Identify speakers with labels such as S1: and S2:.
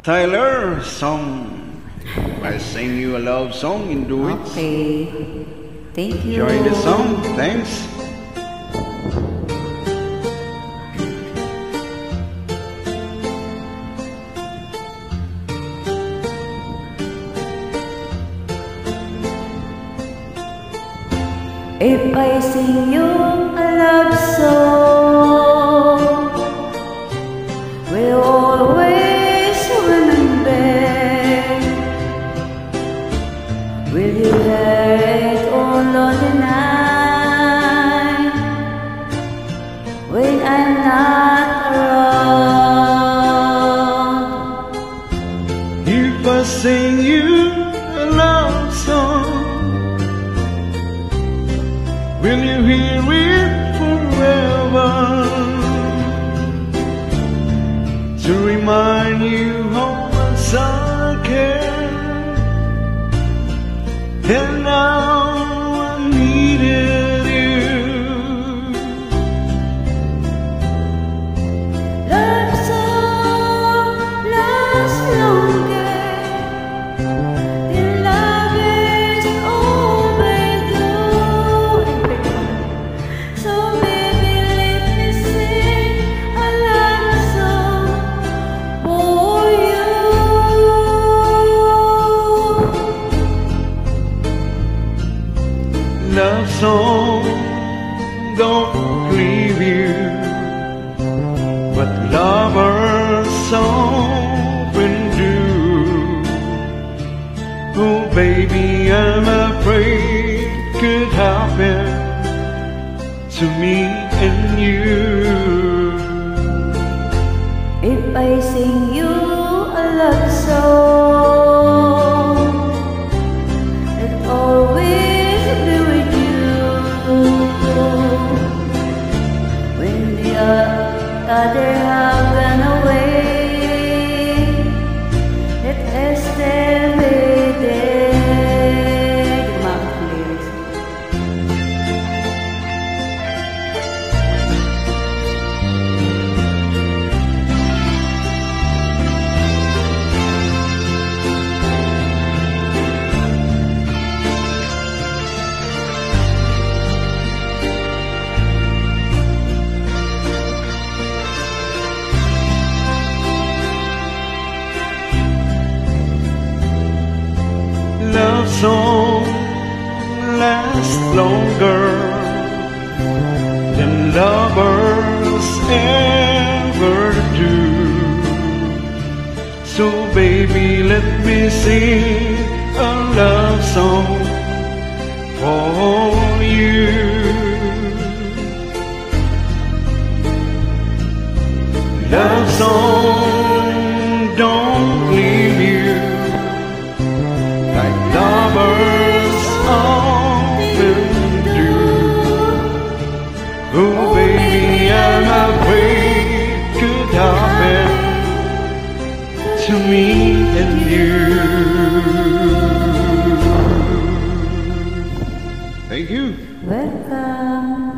S1: Tyler song. I sing you a love song in duets.
S2: Okay. Thank you.
S1: Enjoy the song. Thanks.
S2: If I sing you a love song, will Will you hear it
S1: And now I needed
S2: love song
S1: don't leave you, but lovers often do. Oh, baby, I'm afraid it could happen to me and you.
S2: If I sing you a love song, other have gone away,
S1: love song lasts longer than lovers ever do. So baby, let me sing a love song for you. Love song
S2: Welcome.